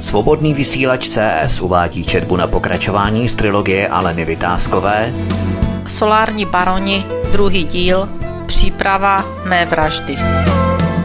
Svobodný vysílač CS uvádí četbu na pokračování z trilogie Aleny Vytázkové. Solární baroni, druhý díl, příprava mé vraždy.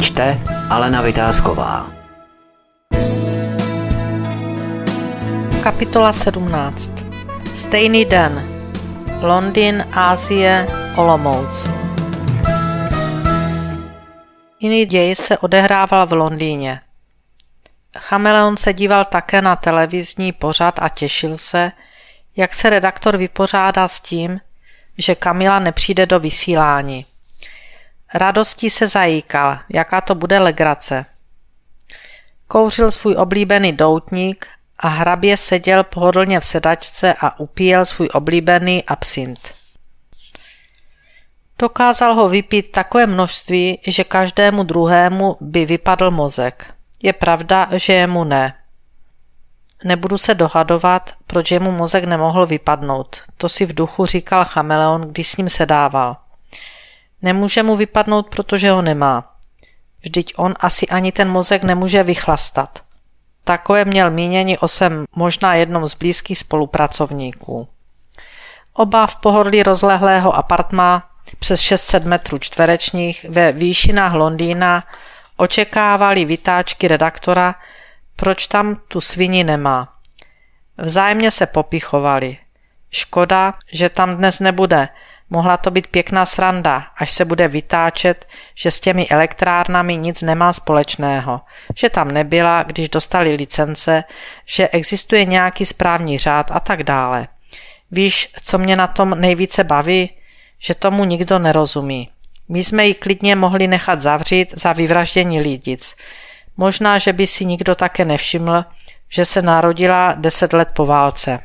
Čte Alena Vytázková. Kapitola 17 Stejný den. Londýn, Ázie, Olomouc. Jiný děj se odehrával v Londýně. Chameleon se díval také na televizní pořad a těšil se, jak se redaktor vypořádá s tím, že Kamila nepřijde do vysílání. Radostí se zajíkal, jaká to bude legrace. Kouřil svůj oblíbený doutník a hrabě seděl pohodlně v sedačce a upíjel svůj oblíbený absint. Dokázal ho vypít takové množství, že každému druhému by vypadl mozek. Je pravda, že jemu ne. Nebudu se dohadovat, proč jemu mozek nemohl vypadnout. To si v duchu říkal chameleon, když s ním sedával. Nemůže mu vypadnout, protože ho nemá. Vždyť on asi ani ten mozek nemůže vychlastat. Takové měl mínění o svém možná jednom z blízkých spolupracovníků. Oba v pohodlí rozlehlého apartma přes 600 metrů čtverečních ve výšinách Londýna očekávali vytáčky redaktora, proč tam tu svini nemá. Vzájemně se popichovali. Škoda, že tam dnes nebude. Mohla to být pěkná sranda, až se bude vytáčet, že s těmi elektrárnami nic nemá společného, že tam nebyla, když dostali licence, že existuje nějaký správní řád a tak dále. Víš, co mě na tom nejvíce baví? Že tomu nikdo nerozumí. My jsme ji klidně mohli nechat zavřít za vyvraždění lidic. Možná, že by si nikdo také nevšiml, že se narodila deset let po válce.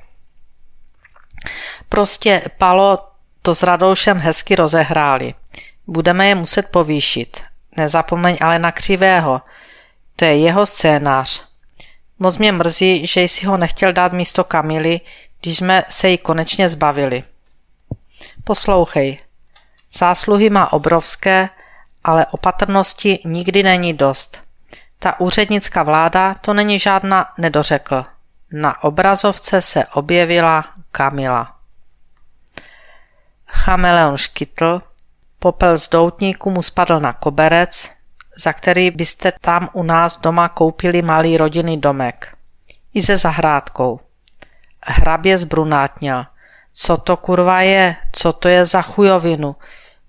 Prostě Palo to s Radoušem hezky rozehráli. Budeme je muset povýšit. Nezapomeň ale na křivého. To je jeho scénář. Moc mě mrzí, že jsi ho nechtěl dát místo Kamily, když jsme se jí konečně zbavili. Poslouchej, Zásluhy má obrovské, ale opatrnosti nikdy není dost. Ta úřednická vláda to není žádná nedořekl. Na obrazovce se objevila Kamila. Chameleon škytl, popel z doutníku mu spadl na koberec, za který byste tam u nás doma koupili malý rodinný domek. I se zahrádkou. Hrabě zbrunátněl. Co to kurva je? Co to je za chujovinu?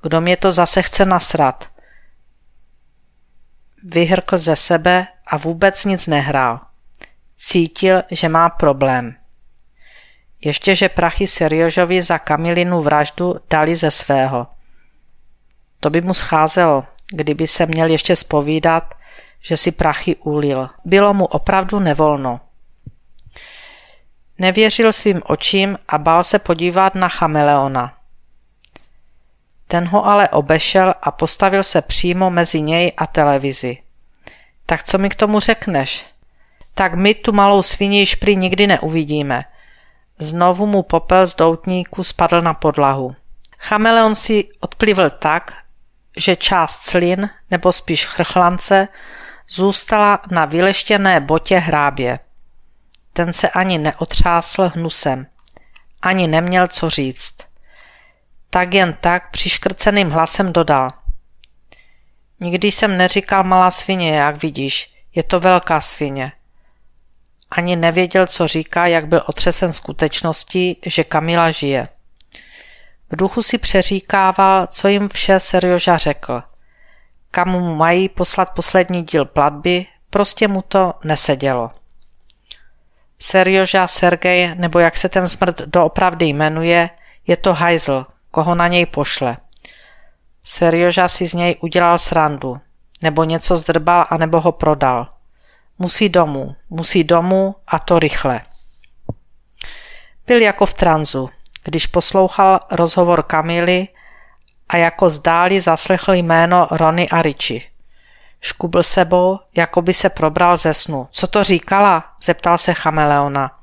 Kdo mě to zase chce nasrat? Vyhrkl ze sebe a vůbec nic nehrál. Cítil, že má problém. Ještě, že prachy Seriožovi za Kamilinu vraždu dali ze svého. To by mu scházelo, kdyby se měl ještě spovídat, že si prachy ulil. Bylo mu opravdu nevolno. Nevěřil svým očím a bál se podívat na chameleona. Ten ho ale obešel a postavil se přímo mezi něj a televizi. Tak co mi k tomu řekneš? Tak my tu malou svině již prý nikdy neuvidíme. Znovu mu popel z doutníku spadl na podlahu. Chameleon si odplivl tak, že část slin, nebo spíš chrchlance, zůstala na vyleštěné botě hrábě. Ten se ani neotřásl hnusem. Ani neměl co říct tak jen tak přiškrceným hlasem dodal. Nikdy jsem neříkal malá svině, jak vidíš, je to velká svině. Ani nevěděl, co říká, jak byl otřesen skutečností, že Kamila žije. V duchu si přeříkával, co jim vše Serioža řekl. Kam mu mají poslat poslední díl platby, prostě mu to nesedělo. Serioža Sergej, nebo jak se ten smrt doopravdy jmenuje, je to hajzl, koho na něj pošle. Serioža si z něj udělal srandu, nebo něco zdrbal, anebo ho prodal. Musí domů, musí domů a to rychle. Byl jako v tranzu, když poslouchal rozhovor Kamily a jako zdáli zaslechl jméno Rony a Richie. Škubl sebou, jako by se probral ze snu. Co to říkala? zeptal se chameleona,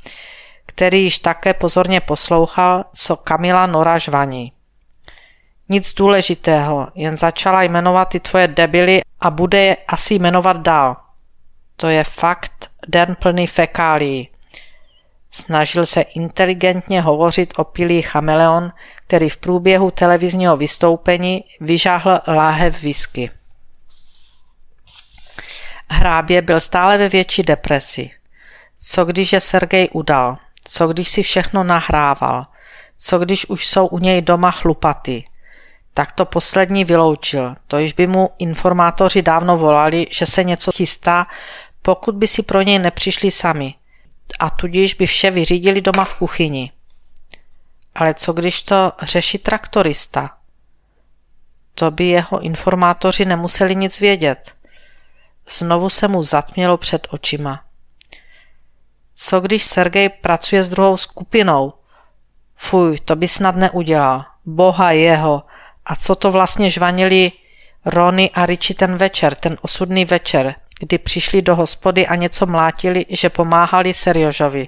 který již také pozorně poslouchal, co Kamila Nora žvaní. Nic důležitého, jen začala jmenovat ty tvoje debily a bude je asi jmenovat dál. To je fakt, den plný fekálí. Snažil se inteligentně hovořit o pilí chameleon, který v průběhu televizního vystoupení vyžáhl láhev whisky. Hrábě byl stále ve větší depresi. Co když je Sergej udal? Co když si všechno nahrával? Co když už jsou u něj doma chlupaty? Tak to poslední vyloučil. To již by mu informátoři dávno volali, že se něco chystá, pokud by si pro něj nepřišli sami. A tudíž by vše vyřídili doma v kuchyni. Ale co když to řeší traktorista? To by jeho informátoři nemuseli nic vědět. Znovu se mu zatmělo před očima. Co když Sergej pracuje s druhou skupinou? Fuj, to by snad neudělal. Boha jeho. A co to vlastně žvanili Rony a Richie ten večer, ten osudný večer, kdy přišli do hospody a něco mlátili, že pomáhali Seriožovi.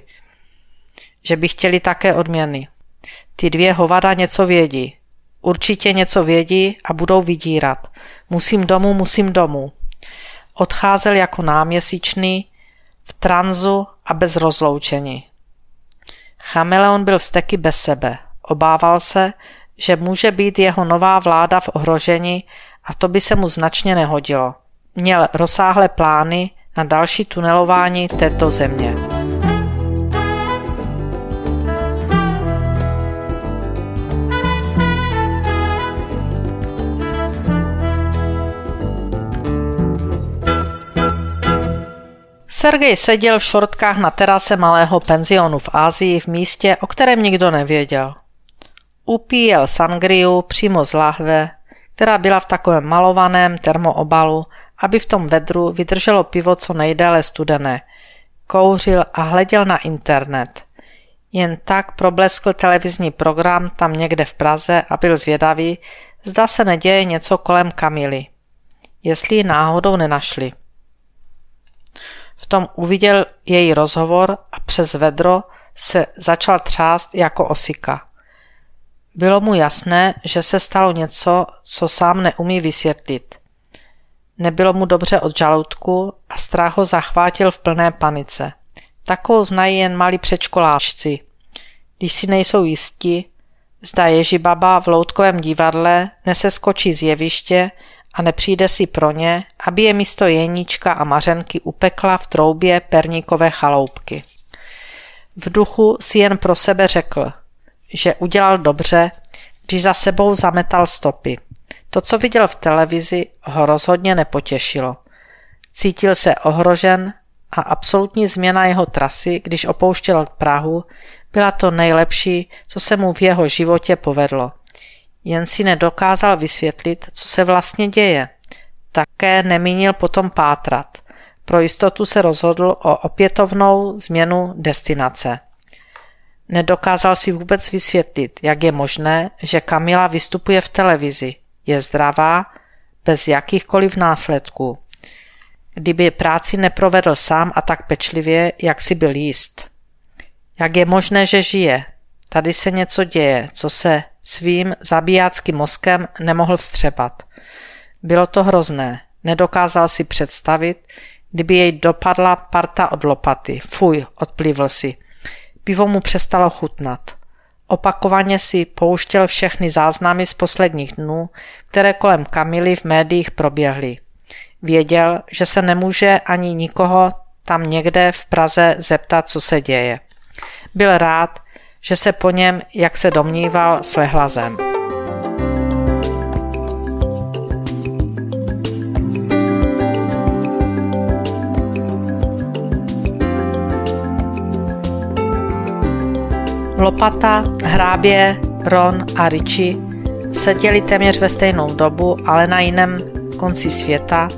Že by chtěli také odměny. Ty dvě hovada něco vědí. Určitě něco vědí a budou vydírat. Musím domů, musím domů. Odcházel jako náměsíčný, v tranzu a bez rozloučení. Chameleon byl vzteky bez sebe. Obával se, že může být jeho nová vláda v ohrožení a to by se mu značně nehodilo. Měl rozsáhlé plány na další tunelování této země. Sergej seděl v šortkách na terase malého penzionu v Ázii v místě, o kterém nikdo nevěděl. Upíjel sangriu přímo z lahve, která byla v takovém malovaném termoobalu, aby v tom vedru vydrželo pivo co nejdéle studené. Kouřil a hleděl na internet. Jen tak probleskl televizní program tam někde v Praze a byl zvědavý, zda se neděje něco kolem Kamily. Jestli ji náhodou nenašli. V tom uviděl její rozhovor a přes vedro se začal třást jako osika. Bylo mu jasné, že se stalo něco, co sám neumí vysvětlit. Nebylo mu dobře od žaludku a strach ho zachvátil v plné panice. Takovou znají jen malí předškoláčci. Když si nejsou jistí, zda Ježibaba v loutkovém divadle neseskočí z jeviště a nepřijde si pro ně, aby je místo jeníčka a mařenky upekla v troubě perníkové chaloupky. V duchu si jen pro sebe řekl, že udělal dobře, když za sebou zametal stopy. To, co viděl v televizi, ho rozhodně nepotěšilo. Cítil se ohrožen a absolutní změna jeho trasy, když opouštěl Prahu, byla to nejlepší, co se mu v jeho životě povedlo – jen si nedokázal vysvětlit, co se vlastně děje. Také nemínil potom pátrat. Pro jistotu se rozhodl o opětovnou změnu destinace. Nedokázal si vůbec vysvětlit, jak je možné, že Kamila vystupuje v televizi, je zdravá, bez jakýchkoliv následků. Kdyby práci neprovedl sám a tak pečlivě, jak si byl jíst. Jak je možné, že žije? Tady se něco děje, co se svým zabijáckým mozkem nemohl vstřebat. Bylo to hrozné. Nedokázal si představit, kdyby jej dopadla parta od lopaty. Fuj, odplivl si. Pivo mu přestalo chutnat. Opakovaně si pouštěl všechny záznamy z posledních dnů, které kolem Kamily v médiích proběhly. Věděl, že se nemůže ani nikoho tam někde v Praze zeptat, co se děje. Byl rád, že se po něm, jak se domníval, slehla zem. Lopata, hrábě, Ron a Richie seděli téměř ve stejnou dobu, ale na jiném konci světa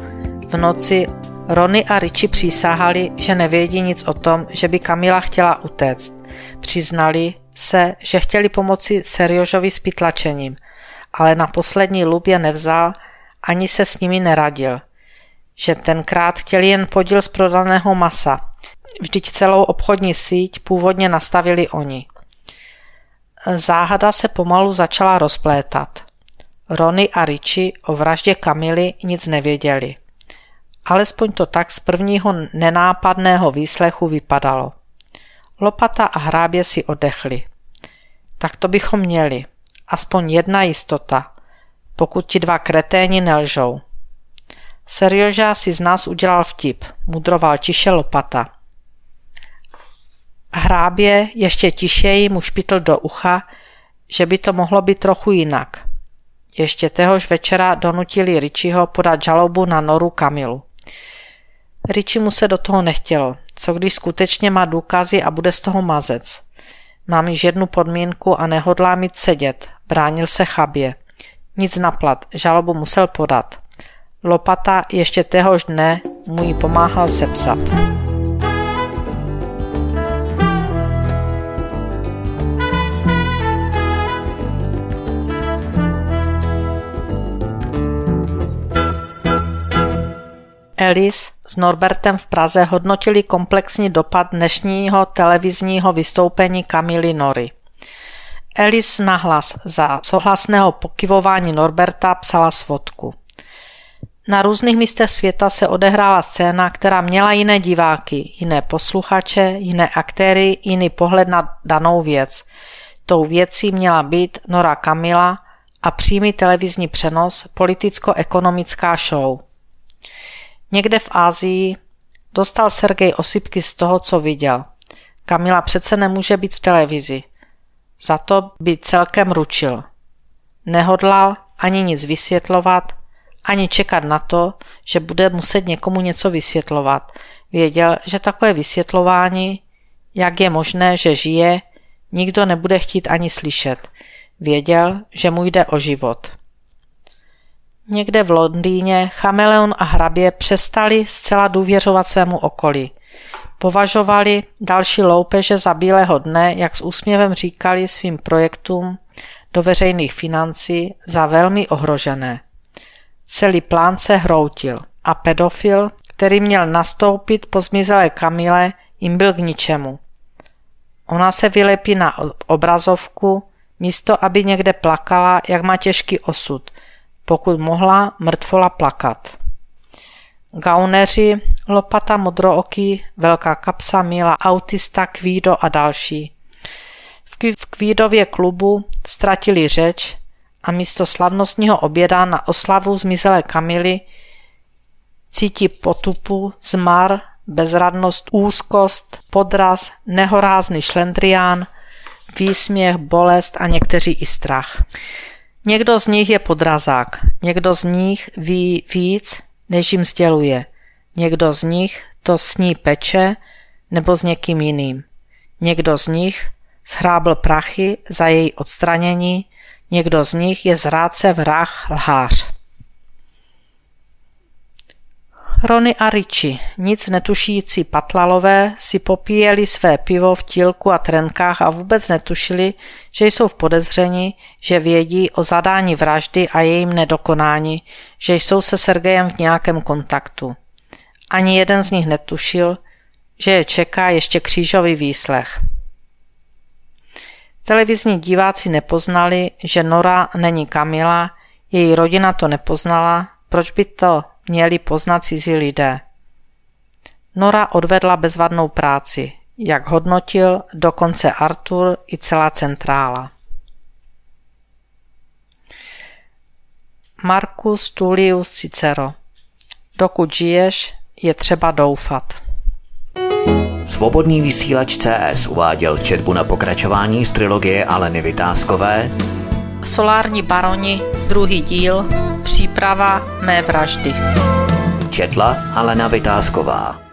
v noci Rony a Richie přísahali, že nevědí nic o tom, že by Kamila chtěla utéct. Přiznali se, že chtěli pomoci Seriožovi s pytlačením, ale na poslední lub je nevzal, ani se s nimi neradil. Že tenkrát chtěli jen podíl z prodaného masa. Vždyť celou obchodní síť původně nastavili oni. Záhada se pomalu začala rozplétat. Rony a Richie o vraždě Kamily nic nevěděli Alespoň to tak z prvního nenápadného výslechu vypadalo. Lopata a hrábě si oddechli. Tak to bychom měli. Aspoň jedna jistota. Pokud ti dva kreténi nelžou. Serioža si z nás udělal vtip, mudroval tiše lopata. Hrábě ještě tišeji mu špitl do ucha, že by to mohlo být trochu jinak. Ještě téhož večera donutili Ričiho podat žalobu na Noru Kamilu. Riči mu se do toho nechtělo. Co když skutečně má důkazy a bude z toho mazec? Mám již jednu podmínku a nehodlá mít sedět. Bránil se chabě. Nic naplat, žalobu musel podat. Lopata ještě téhož dne mu ji pomáhal sepsat. Ellis s Norbertem v Praze hodnotili komplexní dopad dnešního televizního vystoupení Kamily Nory. Ellis nahlas za souhlasného pokyvování Norberta psala svodku. Na různých místech světa se odehrála scéna, která měla jiné diváky, jiné posluchače, jiné aktéry, jiný pohled na danou věc. Tou věcí měla být Nora Kamila a přímý televizní přenos politicko-ekonomická show. Někde v Ázii dostal Sergej osypky z toho, co viděl. Kamila přece nemůže být v televizi. Za to by celkem ručil. Nehodlal ani nic vysvětlovat, ani čekat na to, že bude muset někomu něco vysvětlovat. Věděl, že takové vysvětlování, jak je možné, že žije, nikdo nebude chtít ani slyšet. Věděl, že mu jde o život. Někde v Londýně chameleon a hrabě přestali zcela důvěřovat svému okolí. Považovali další loupeže za bílého dne, jak s úsměvem říkali svým projektům do veřejných financí, za velmi ohrožené. Celý plán se hroutil a pedofil, který měl nastoupit po zmizelé Kamile, jim byl k ničemu. Ona se vylepí na obrazovku, místo aby někde plakala, jak má těžký osud, pokud mohla mrtvola plakat. Gauneři, lopata modrooký, velká kapsa, míla autista, kvído a další. V kvídově klubu ztratili řeč a místo slavnostního oběda na oslavu zmizelé Kamily cítí potupu, zmar, bezradnost, úzkost, podraz, nehorázný šlendrián, výsměch, bolest a někteří i strach. Někdo z nich je podrazák, někdo z nich ví víc, než jim sděluje. Někdo z nich to sní peče nebo s někým jiným. Někdo z nich shrábl prachy za její odstranění, někdo z nich je zrádce vrah lhář. Rony a Riči, nic netušící patlalové, si popíjeli své pivo v tílku a trenkách a vůbec netušili, že jsou v podezření, že vědí o zadání vraždy a jejím nedokonání, že jsou se Sergejem v nějakém kontaktu. Ani jeden z nich netušil, že je čeká ještě křížový výslech. Televizní diváci nepoznali, že Nora není Kamila, její rodina to nepoznala, proč by to měli poznat cizí lidé. Nora odvedla bezvadnou práci, jak hodnotil dokonce Artur i celá centrála. Marcus Tullius Cicero Dokud žiješ, je třeba doufat. Svobodný vysílač CS uváděl četbu na pokračování z trilogie Aleny Vytázkové Solární baroni, druhý díl, příprava mé vraždy. Četla Alena Vytázková.